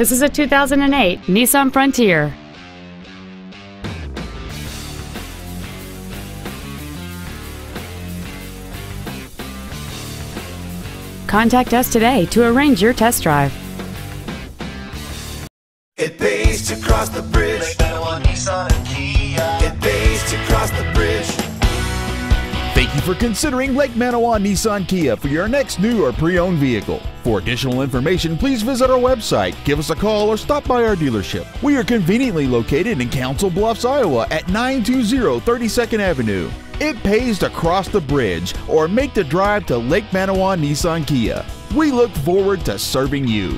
This is a 2008 Nissan Frontier. Contact us today to arrange your test drive. It pays to cross the bridge. It pays to cross the bridge. Thank you for considering Lake Manawa Nissan Kia for your next new or pre-owned vehicle. For additional information, please visit our website, give us a call, or stop by our dealership. We are conveniently located in Council Bluffs, Iowa at 920 32nd Avenue. It pays to cross the bridge or make the drive to Lake Manawa Nissan Kia. We look forward to serving you.